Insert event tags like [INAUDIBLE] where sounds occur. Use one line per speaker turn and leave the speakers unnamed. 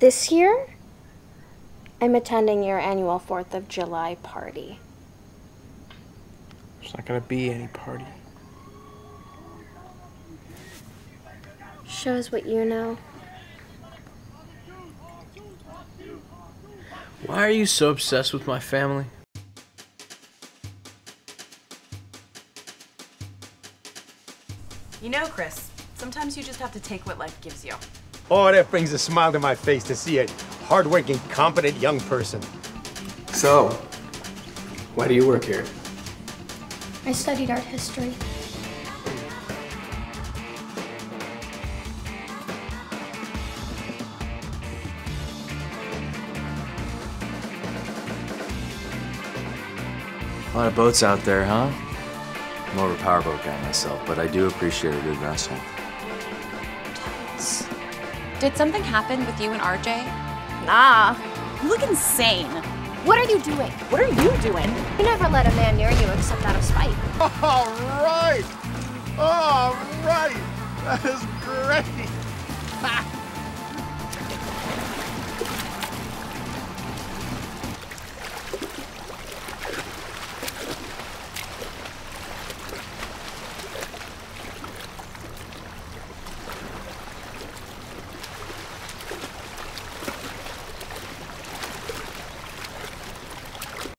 This year, I'm attending your annual 4th of July party.
There's not gonna be any party.
Shows what you know.
Why are you so obsessed with my family?
You know, Chris, sometimes you just have to take what life gives you.
Oh, that brings a smile to my face to see a hardworking, competent young person.
So, why do you work here?
I studied art history.
A lot of boats out there, huh? I'm more of a powerboat guy myself, but I do appreciate a good vessel.
Did something happen with you and RJ?
Nah. You look insane.
What are you doing?
What are you doing?
You never let a man near you except out of spite.
All right! All right! That is great! [LAUGHS]